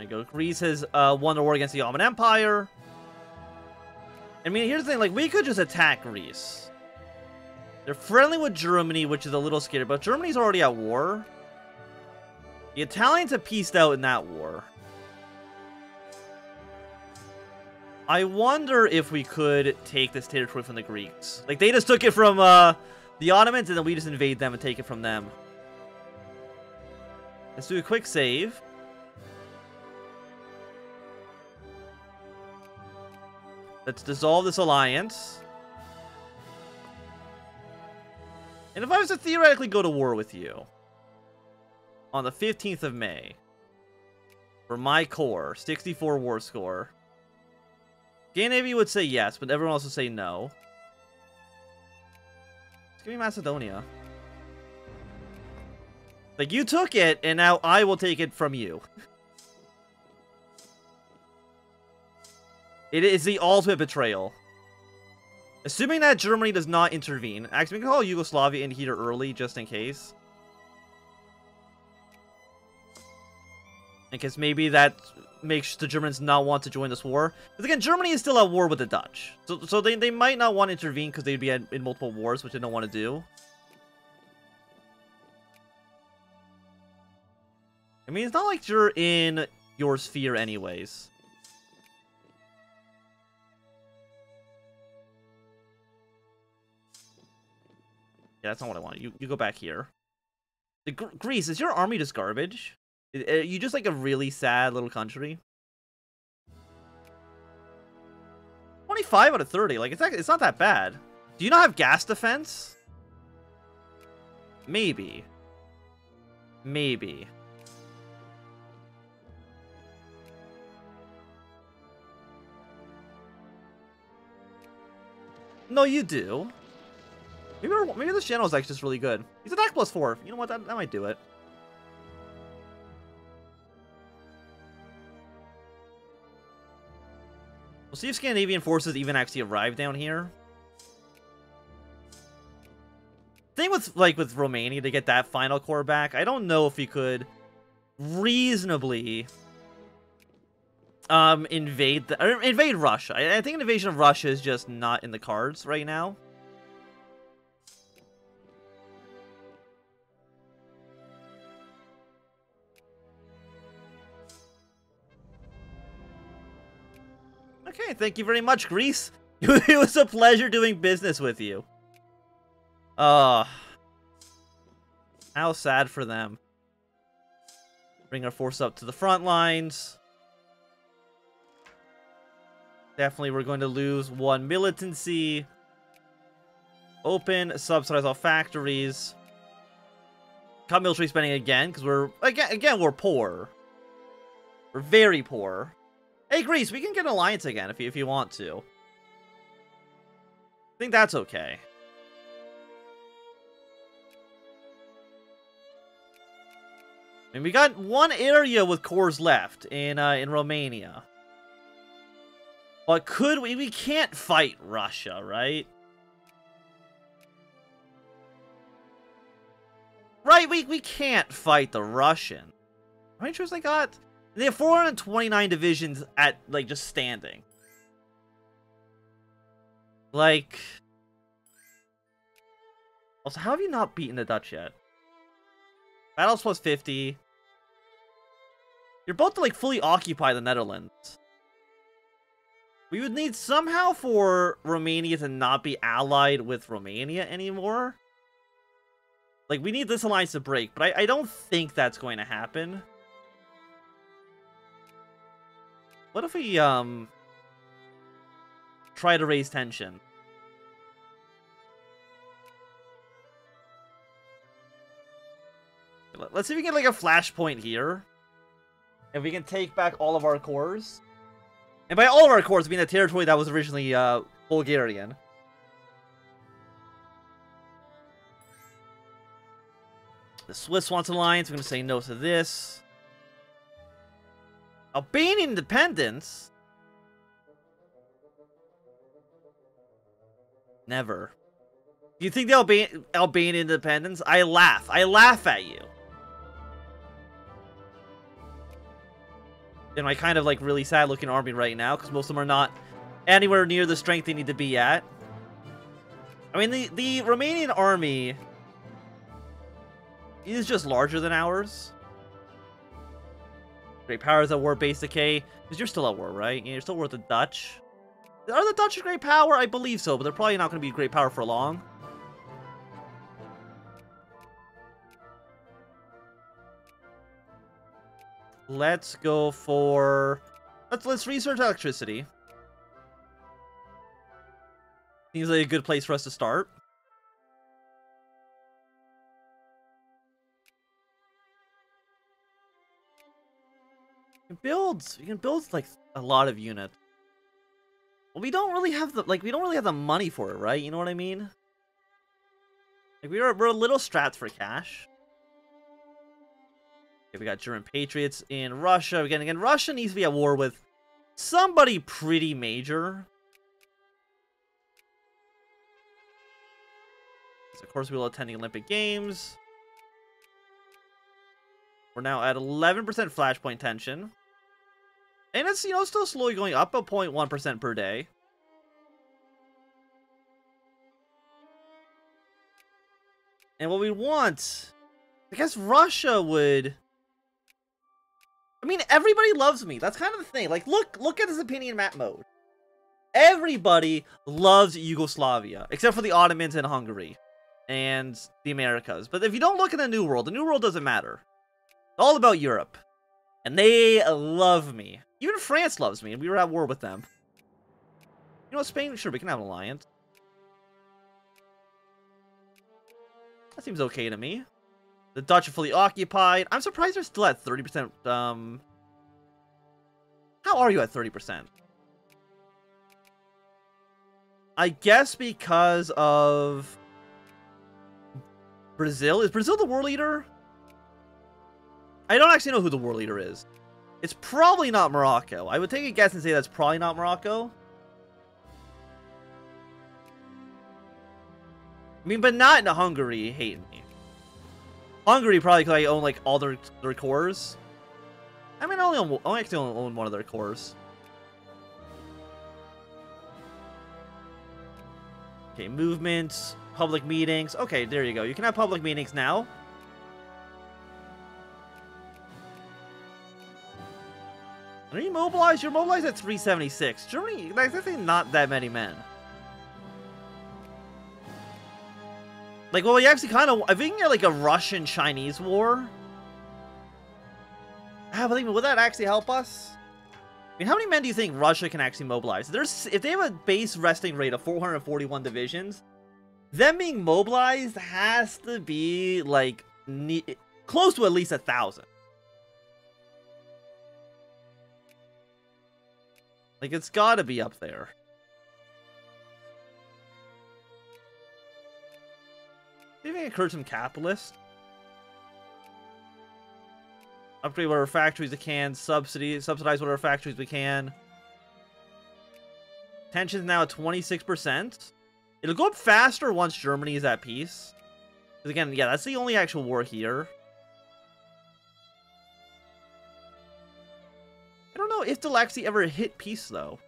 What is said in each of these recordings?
There go. Greece has uh, won the war against the Ottoman Empire. I mean, here's the thing. Like, we could just attack Greece. They're friendly with Germany, which is a little scary, but Germany's already at war. The Italians have pieced out in that war. I wonder if we could take this territory from the Greeks. Like, they just took it from uh, the Ottomans, and then we just invade them and take it from them. Let's do a quick save. Let's dissolve this alliance. And if I was to theoretically go to war with you on the 15th of May for my core, 64 war score, Scandinavia would say yes, but everyone else would say no. Let's give me Macedonia. Like, you took it, and now I will take it from you. It is the ultimate betrayal. Assuming that Germany does not intervene. Actually, we can call Yugoslavia in here early, just in case. Because maybe that makes the Germans not want to join this war. Because again, Germany is still at war with the Dutch. So, so they, they might not want to intervene because they'd be at, in multiple wars, which they don't want to do. I mean, it's not like you're in your sphere anyways. Yeah, that's not what I want. You you go back here. The Gr Greece, is your army just garbage? Are uh, you just like a really sad little country? 25 out of 30. Like, it's, it's not that bad. Do you not have gas defense? Maybe. Maybe. No, you do. Maybe, our, maybe this channel is actually just really good. He's attack plus four. You know what? That, that might do it. We'll see if Scandinavian forces even actually arrive down here. Thing with like with Romania to get that final core back, I don't know if we could reasonably um invade the invade Russia. I, I think an invasion of Russia is just not in the cards right now. Okay, thank you very much, Greece. it was a pleasure doing business with you. Uh, how sad for them. Bring our force up to the front lines. Definitely we're going to lose one militancy. Open, subsidize all factories. Cut military spending again, because we're, again, again, we're poor. We're very poor. Hey, Greece, we can get an alliance again if you, if you want to. I think that's okay. I mean, we got one area with cores left in uh, in Romania. But could we? We can't fight Russia, right? Right, we, we can't fight the Russian. How many troops they got? They have 429 divisions at, like, just standing. Like... Also, how have you not beaten the Dutch yet? Battles plus 50. You're both like, fully occupy the Netherlands. We would need somehow for Romania to not be allied with Romania anymore. Like, we need this alliance to break, but I, I don't think that's going to happen. What if we, um... Try to raise tension? Let's see if we get, like, a flashpoint here. If we can take back all of our cores. And by all of our cores, I mean the territory that was originally, uh, Bulgarian. The Swiss wants alliance. We're going to say no to this. Albanian independence? Never. You think the Alban Albanian independence? I laugh. I laugh at you. in my kind of like really sad looking army right now because most of them are not anywhere near the strength they need to be at. I mean, the, the Romanian army is just larger than ours. Great powers at war, base decay. Because you're still at war, right? You're still with the Dutch. Are the Dutch a great power? I believe so, but they're probably not going to be a great power for long. Let's go for... Let's, let's research electricity. Seems like a good place for us to start. Build, we can build like a lot of units. Well, we don't really have the like we don't really have the money for it, right? You know what I mean? Like we are we're a little strapped for cash. Okay, we got German patriots in Russia. Again, again, Russia needs to be at war with somebody pretty major. Of course, we will attend the Olympic Games. We're now at 11% flashpoint tension. And it's, you know, still slowly going up a 0.1% per day. And what we want... I guess Russia would... I mean, everybody loves me. That's kind of the thing. Like, look, look at this opinion map mode. Everybody loves Yugoslavia, except for the Ottomans and Hungary and the Americas. But if you don't look at the New World, the New World doesn't matter. It's all about Europe. And they love me. Even France loves me, and we were at war with them. You know, Spain, sure, we can have an alliance. That seems okay to me. The Dutch are fully occupied. I'm surprised they're still at 30%. Um, How are you at 30%? I guess because of Brazil. Is Brazil the war leader? I don't actually know who the war leader is. It's probably not Morocco. I would take a guess and say that's probably not Morocco. I mean, but not in Hungary hating me. Hungary probably because I own like all their their cores. I mean, I only own, I actually only own one of their cores. Okay, movements, public meetings. Okay, there you go. You can have public meetings now. Are you mobilized? You're mobilized at 376. Germany, like, that's not that many men. Like, well, you actually kind of... We can get, like, a Russian-Chinese war... Ah, believe me, would that actually help us? I mean, how many men do you think Russia can actually mobilize? There's If they have a base resting rate of 441 divisions, them being mobilized has to be, like, close to at least a thousand. Like, it's gotta be up there. Can encourage some capitalists. Upgrade whatever factories we can. Subsidy, subsidize whatever factories we can. Tension's now at 26%. It'll go up faster once Germany is at peace. Because again, yeah, that's the only actual war here. Know if actually ever hit peace, though.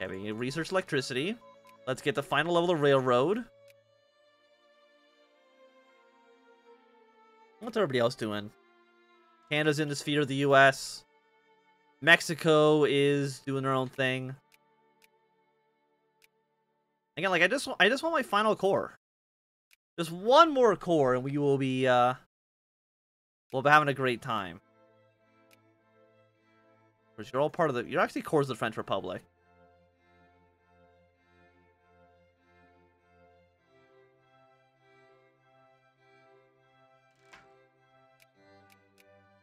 Having okay, research electricity. Let's get the final level of railroad. What's everybody else doing? Canada's in the sphere of the U.S. Mexico is doing their own thing. Again, like I just, I just want my final core. Just one more core, and we will be, uh, we'll be having a great time. Because you're all part of the... You're actually cores of the French Republic.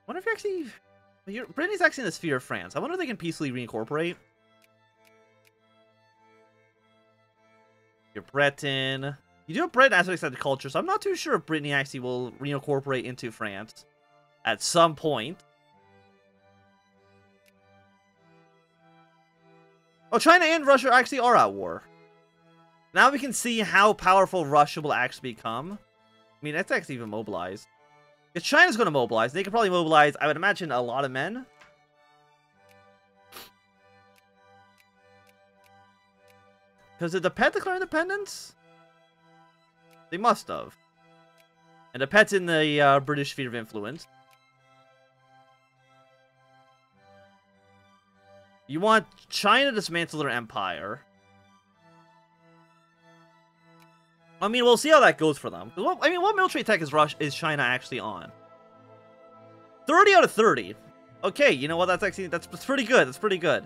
I wonder if you're actually... You're, Brittany's actually in the sphere of France. I wonder if they can peacefully reincorporate. You're Breton. You do have Breton aspects of the culture, so I'm not too sure if Brittany actually will reincorporate into France at some point. Oh, China and Russia actually are at war. Now we can see how powerful Russia will actually become. I mean, that's actually even mobilized. If China's going to mobilize, they could probably mobilize, I would imagine, a lot of men. Because did Tibet declare independence? They must have. And Tibet's in the uh, British sphere of influence. You want China to dismantle their empire. I mean, we'll see how that goes for them. I mean, what military tech is Rush is China actually on? 30 out of 30. Okay, you know what? That's actually that's, that's pretty good. That's pretty good.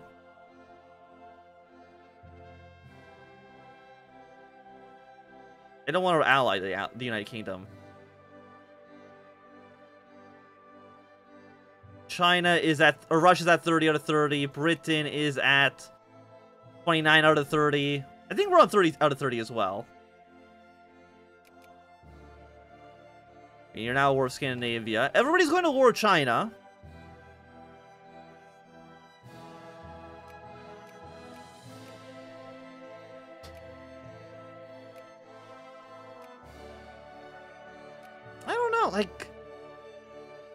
I don't want to ally the, the United Kingdom. China is at, or Russia's at 30 out of 30. Britain is at 29 out of 30. I think we're on 30 out of 30 as well. You're now war with Scandinavia. Everybody's going to war China.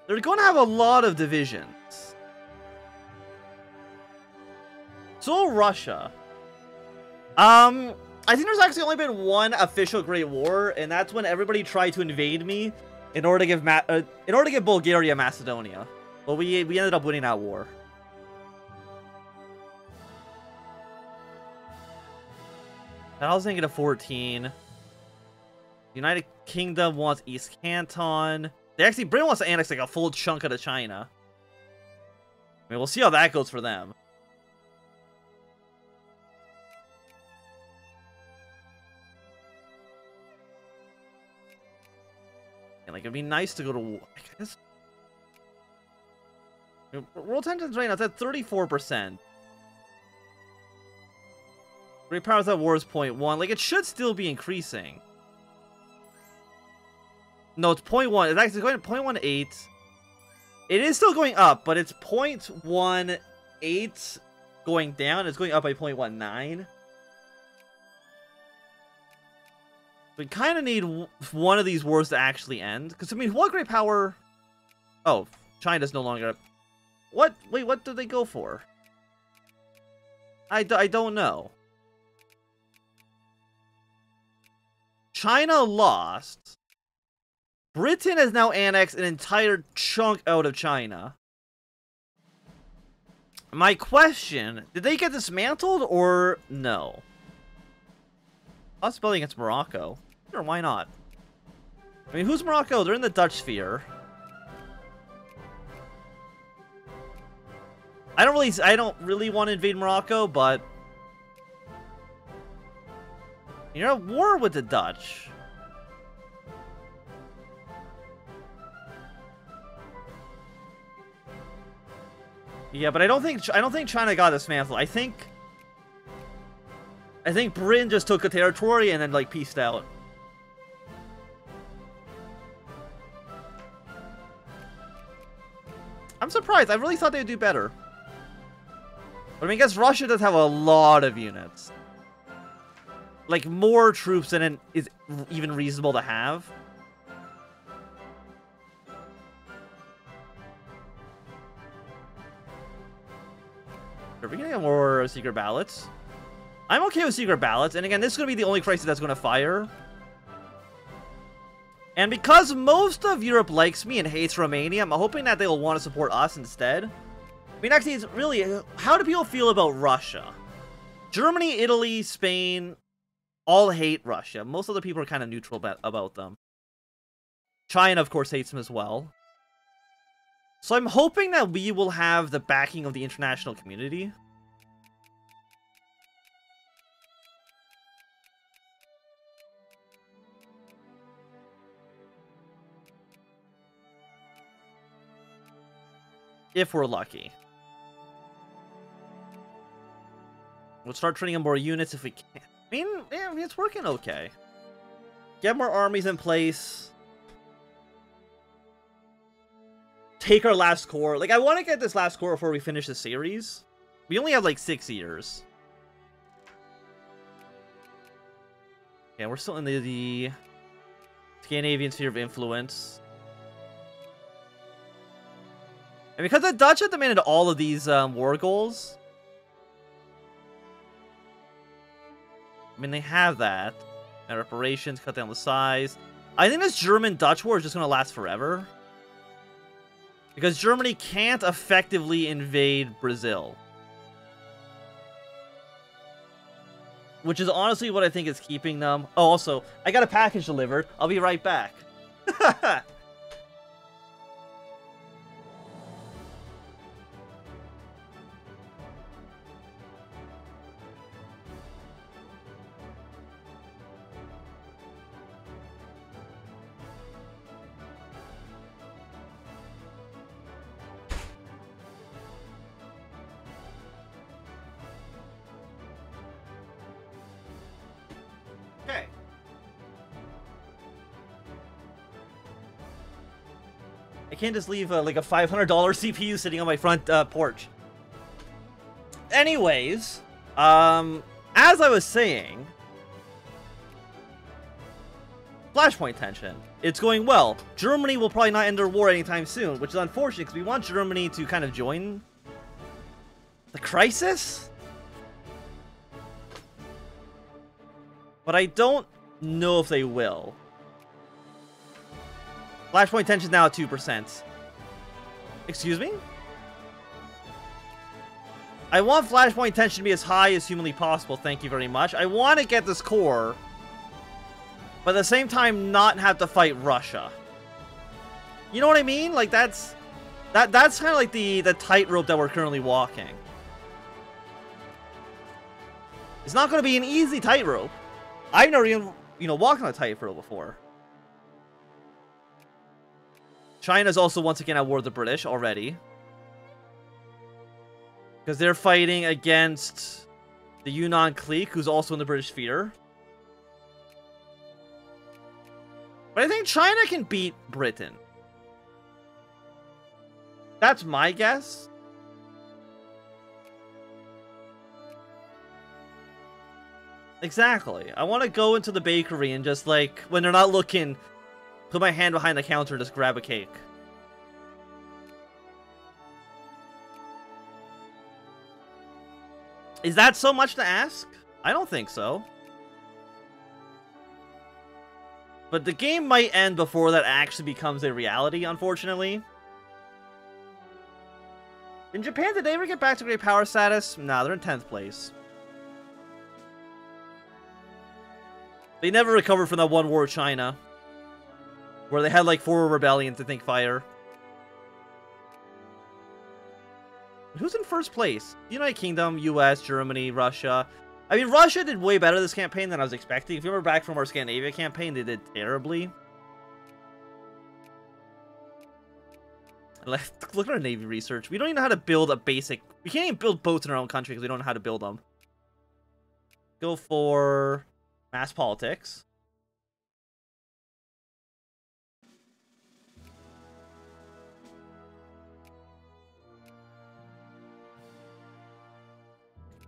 They're going to have a lot of divisions. So Russia. Um, I think there's actually only been one official Great War, and that's when everybody tried to invade me in order to give Ma uh, in order to give Bulgaria Macedonia. But we we ended up winning that war. I was thinking of 14. United Kingdom wants East Canton. They actually Britain wants to annex like a full chunk out of China. I mean, we'll see how that goes for them. And like, it'd be nice to go to war. I guess. World tensions right now, it's at 34%. Great powers at war is 0.1. Like, it should still be increasing. No, it's 0.1. It's actually going to 0.18. It is still going up, but it's 0.18 going down. It's going up by 0.19. We kind of need one of these wars to actually end. Because, I mean, what great power... Oh, China's no longer... What? Wait, what do they go for? I d I don't know. China lost. Britain has now annexed an entire chunk out of China. My question, did they get dismantled or no? Possibility against Morocco. Sure, why not? I mean, who's Morocco? They're in the Dutch sphere. I don't really, I don't really want to invade Morocco, but you're at war with the Dutch. Yeah, but I don't think I don't think China got dismantled. I think I think Britain just took a territory and then like pieced out. I'm surprised. I really thought they'd do better. But I mean, I guess Russia does have a lot of units. Like, more troops than it is even reasonable to have. Are we gonna get more secret ballots? I'm okay with secret ballots, and again, this is gonna be the only crisis that's gonna fire. And because most of Europe likes me and hates Romania, I'm hoping that they'll want to support us instead. I mean, actually, it's really... How do people feel about Russia? Germany, Italy, Spain, all hate Russia. Most of the people are kind of neutral about, about them. China, of course, hates them as well. So I'm hoping that we will have the backing of the international community. If we're lucky. We'll start training more units if we can. I mean, yeah, it's working okay. Get more armies in place. Take our last core. Like, I want to get this last core before we finish the series. We only have, like, six years. Yeah, we're still in the, the Scandinavian sphere of influence. And because the Dutch have demanded all of these um, war goals, I mean, they have that. And reparations, cut down the size. I think this German-Dutch war is just going to last forever. Because Germany can't effectively invade Brazil. Which is honestly what I think is keeping them. Oh, also, I got a package delivered. I'll be right back. can't just leave uh, like a $500 CPU sitting on my front uh, porch. Anyways, um, as I was saying, Flashpoint tension. It's going well. Germany will probably not enter war anytime soon, which is unfortunate because we want Germany to kind of join the crisis. But I don't know if they will. Flashpoint tension now at 2%. Excuse me? I want flashpoint tension to be as high as humanly possible, thank you very much. I want to get this core, but at the same time not have to fight Russia. You know what I mean? Like, that's... That, that's kind of like the, the tightrope that we're currently walking. It's not going to be an easy tightrope. I've never even, you know, walked on a tightrope before. China's also once again at war with the British already. Because they're fighting against the Yunnan clique, who's also in the British sphere. But I think China can beat Britain. That's my guess. Exactly. I want to go into the bakery and just, like, when they're not looking, put my hand behind the counter and just grab a cake. Is that so much to ask? I don't think so. But the game might end before that actually becomes a reality, unfortunately. In Japan, did they ever get back to great power status? Nah, they're in 10th place. They never recovered from that one war with China. Where they had like four rebellions to think fire. Who's in first place? United Kingdom, US, Germany, Russia. I mean, Russia did way better this campaign than I was expecting. If you remember back from our Scandinavia campaign, they did terribly. Look at our Navy research. We don't even know how to build a basic... We can't even build boats in our own country because we don't know how to build them. Go for mass politics.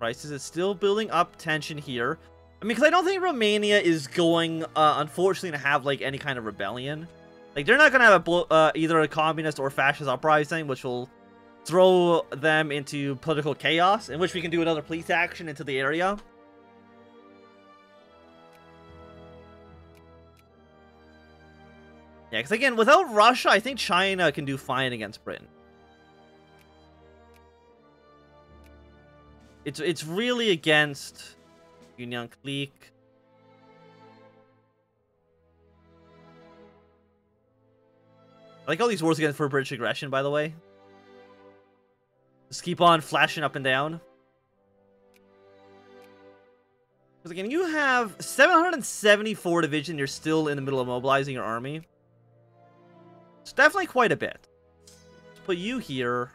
Prices is still building up tension here. I mean, because I don't think Romania is going, uh, unfortunately, to have, like, any kind of rebellion. Like, they're not going to have a uh, either a communist or fascist uprising, which will throw them into political chaos, in which we can do another police action into the area. Yeah, because again, without Russia, I think China can do fine against Britain. It's it's really against Yunnan Clique. I like all these wars against for British aggression, by the way. Just keep on flashing up and down. Because again, you have 774 division, you're still in the middle of mobilizing your army. It's definitely quite a bit. Let's put you here.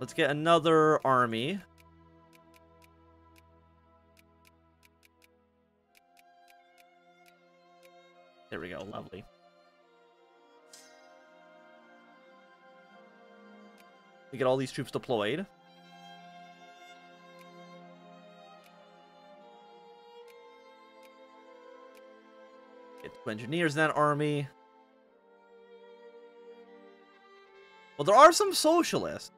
Let's get another army. There we go, lovely. We get all these troops deployed. Get two engineers in that army. Well, there are some socialists.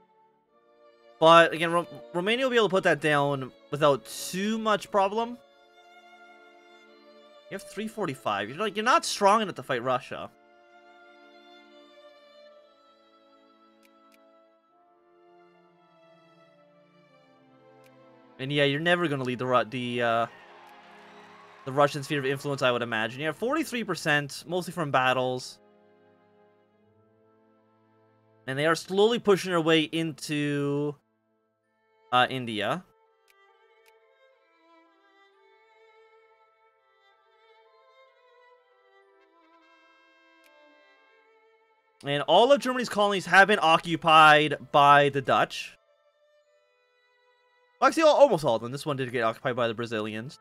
But again, Ro Romania will be able to put that down without too much problem. You have 345. You're like you're not strong enough to fight Russia. And yeah, you're never gonna lead the the uh, the Russian sphere of influence. I would imagine. You have 43%, mostly from battles, and they are slowly pushing their way into uh, India. And all of Germany's colonies have been occupied by the Dutch. Actually, almost all of them. This one did get occupied by the Brazilians.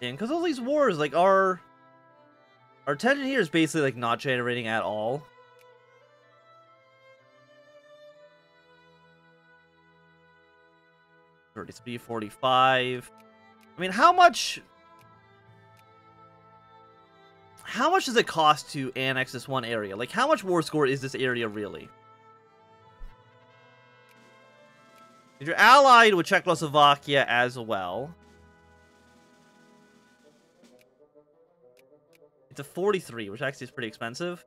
And because all these wars, like, are... Our tension here is basically, like, not generating at all. Thirty-three, forty-five. I mean, how much... How much does it cost to annex this one area? Like, how much war score is this area really? If you're allied with Czechoslovakia as well... It's a 43, which actually is pretty expensive.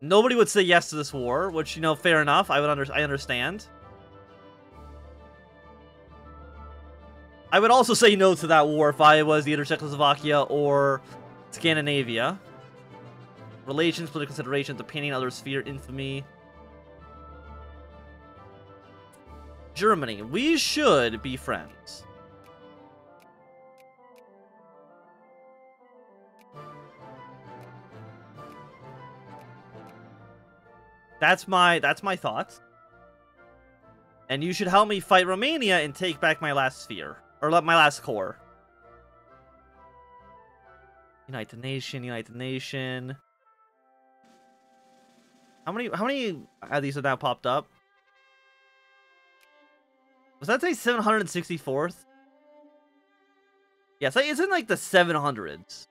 Nobody would say yes to this war, which, you know, fair enough. I would under I understand. I would also say no to that war if I was either Czechoslovakia or Scandinavia. Relations, political considerations, opinion, others, fear, infamy. Germany. We should be friends. That's my that's my thoughts. And you should help me fight Romania and take back my last sphere. Or my last core. Unite the nation, unite the nation. How many how many of these have now popped up? Was that say 764th? Yes, it's in like the 700s.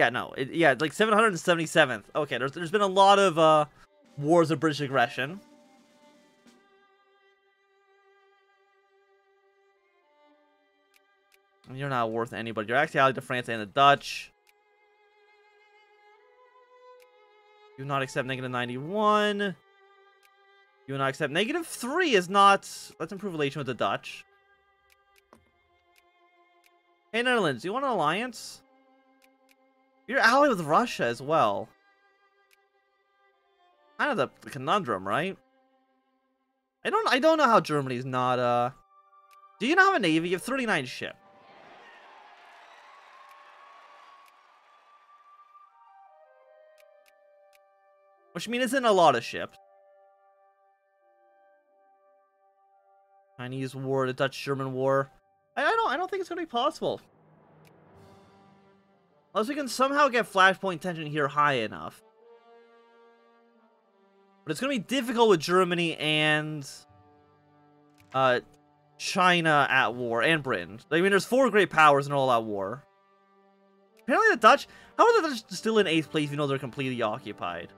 Yeah, no, it, yeah, like 777th. Okay, there's there's been a lot of uh wars of British aggression. You're not worth anybody. You're actually allied to France and the Dutch. You not accept negative 91. You not accept negative 3 is not... Let's improve relation with the Dutch. Hey, Netherlands, you want an alliance? You're allied with Russia as well kind of the, conundrum, right? I don't I don't know how Germany's not uh Do you not have a navy? You have 39 ship. Which means isn't a lot of ships. Chinese war, the Dutch-German war. I, I don't I don't think it's gonna be possible. Unless we can somehow get flashpoint tension here high enough. But it's going to be difficult with Germany and uh, China at war, and Britain. I mean, there's four great powers in all out war. Apparently the Dutch... How are the Dutch still in 8th place even though they're completely occupied?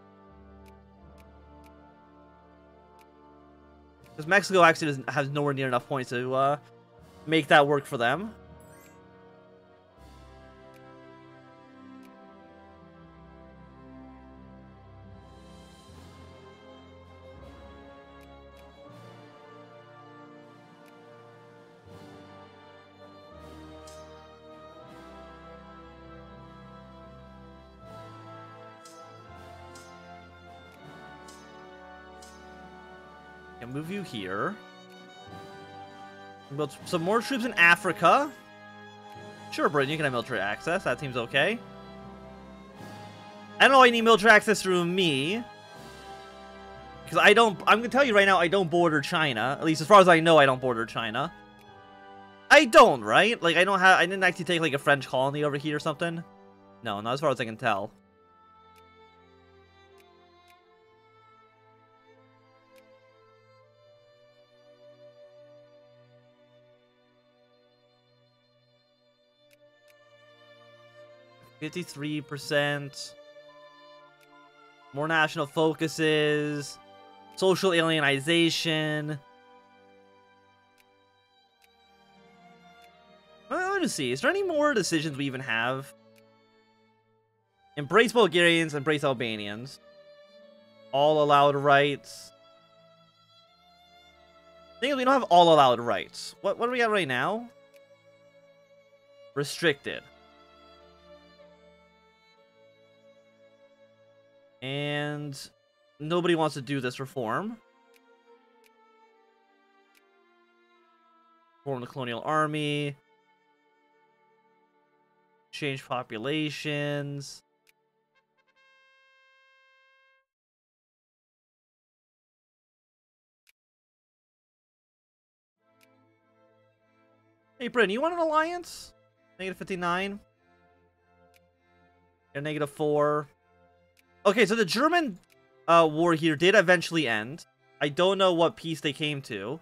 Because Mexico actually doesn't has nowhere near enough points to uh, make that work for them. Move you here. Build some more troops in Africa. Sure, Britain, you can have military access. That seems okay. I don't know why you need military access through me. Because I don't... I'm going to tell you right now, I don't border China. At least as far as I know, I don't border China. I don't, right? Like, I don't have... I didn't actually take, like, a French colony over here or something. No, not as far as I can tell. 53%. More national focuses. Social alienization. Let me see. Is there any more decisions we even have? Embrace Bulgarians, embrace Albanians. All allowed rights. Thing is, we don't have all allowed rights. What what do we at right now? Restricted. And nobody wants to do this reform. Form the colonial army. Change populations. Hey, Britain, you want an alliance? Negative 59. You're negative 4. Okay, so the German uh, war here did eventually end. I don't know what peace they came to.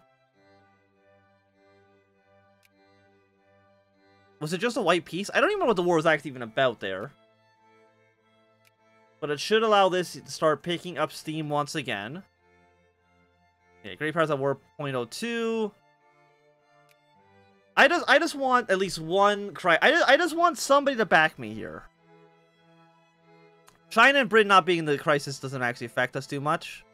Was it just a white peace? I don't even know what the war was actually even about there. But it should allow this to start picking up steam once again. Okay, Great Powers at War 0.02. I just I just want at least one cry. I I just want somebody to back me here. China and Britain not being in the crisis doesn't actually affect us too much.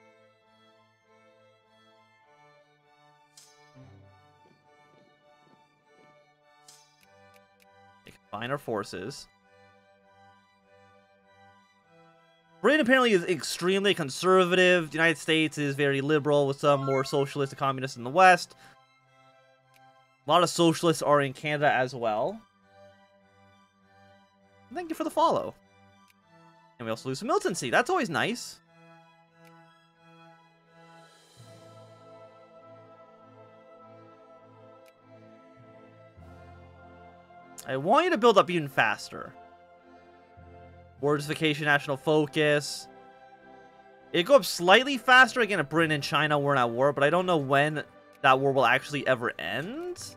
Combine our forces. Britain apparently is extremely conservative. The United States is very liberal with some more socialist and communist in the West. A lot of socialists are in Canada as well. Thank you for the follow. And we also lose some militancy. That's always nice. I want you to build up even faster. Wordification, national focus. It go up slightly faster again if Britain and China weren't at war, but I don't know when that war will actually ever end.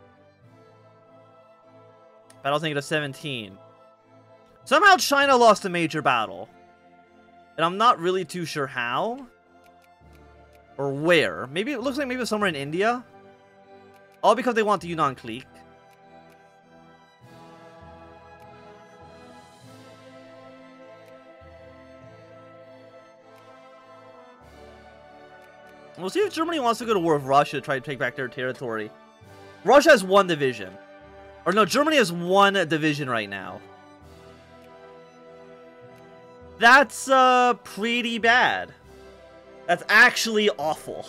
Battle's negative 17. Somehow China lost a major battle. And I'm not really too sure how. Or where. Maybe it looks like maybe somewhere in India. All because they want the Yunnan clique. We'll see if Germany wants to go to war with Russia to try to take back their territory. Russia has one division. Or no, Germany has one division right now. That's, uh, pretty bad. That's actually awful.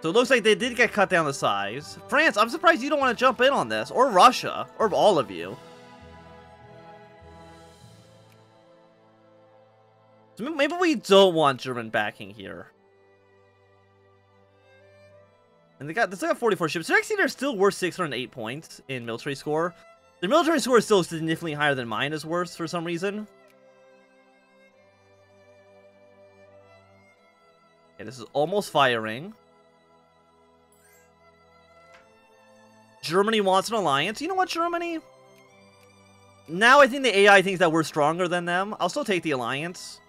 So it looks like they did get cut down the size. France, I'm surprised you don't want to jump in on this. Or Russia. Or all of you. So maybe we don't want German backing here. And they got, they still got 44 ships. So actually, they're still worth 608 points in military score. The military score is still significantly higher than mine is worth for some reason. Okay, this is almost firing. Germany wants an alliance. You know what, Germany? Now I think the AI thinks that we're stronger than them. I'll still take the alliance.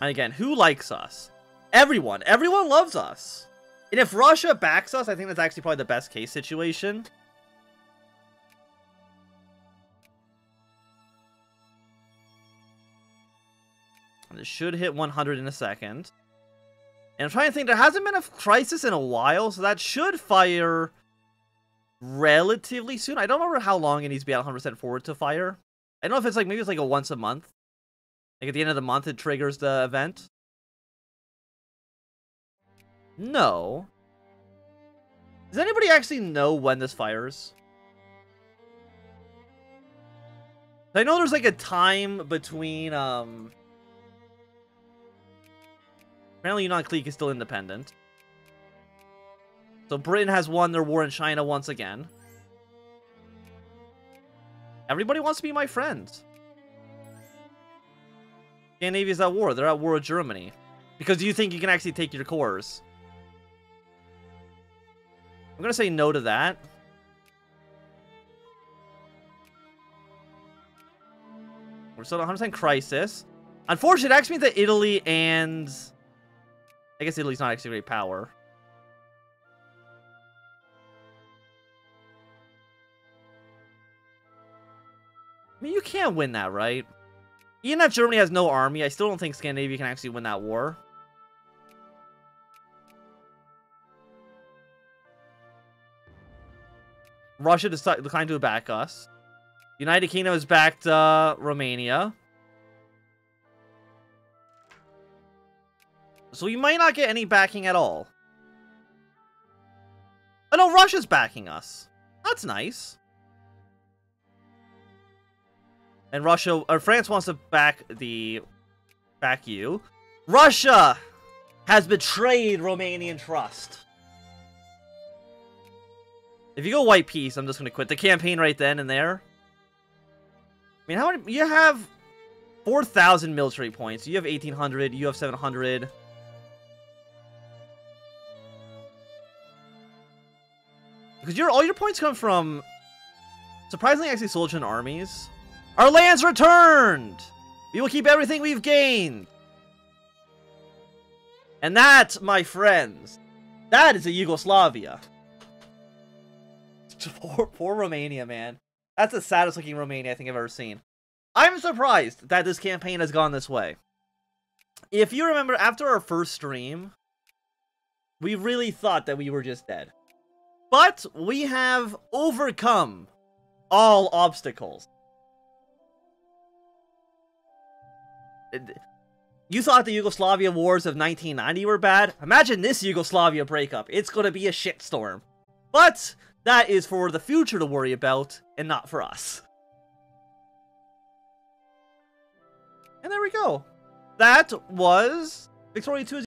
And again, who likes us? Everyone. Everyone loves us. And if Russia backs us, I think that's actually probably the best case situation. And it should hit 100 in a second. And I'm trying to think, there hasn't been a crisis in a while, so that should fire relatively soon. I don't remember how long it needs to be at 100% forward to fire. I don't know if it's like, maybe it's like a once a month. Like at the end of the month, it triggers the event. No. Does anybody actually know when this fires? I know there's like a time between, um... Apparently Yunnan Clique is still independent. So Britain has won their war in China once again. Everybody wants to be my friend. Scandinavia's at war. They're at war with Germany. Because you think you can actually take your cores. I'm gonna say no to that. We're still 100% crisis. Unfortunately, it actually means that Italy and... I guess Italy's not actually a great power. I mean, you can't win that, right? Even if Germany has no army, I still don't think Scandinavia can actually win that war. Russia declined to back us. United Kingdom has backed uh, Romania. So we might not get any backing at all. Oh no, Russia's backing us. That's nice. And Russia or France wants to back the back you. Russia has betrayed Romanian trust. If you go white peace, I'm just gonna quit the campaign right then and there. I mean, how many you have 4,000 military points. You have 1,800. You have 700. Because your all your points come from surprisingly actually soldier armies. Our lands returned! We will keep everything we've gained! And that, my friends, that is a Yugoslavia. Poor, poor Romania, man. That's the saddest looking Romania I think I've ever seen. I'm surprised that this campaign has gone this way. If you remember, after our first stream, we really thought that we were just dead. But we have overcome all obstacles. You thought the Yugoslavia wars of 1990 were bad? Imagine this Yugoslavia breakup. It's going to be a shitstorm. But that is for the future to worry about and not for us. And there we go. That was Victoria 2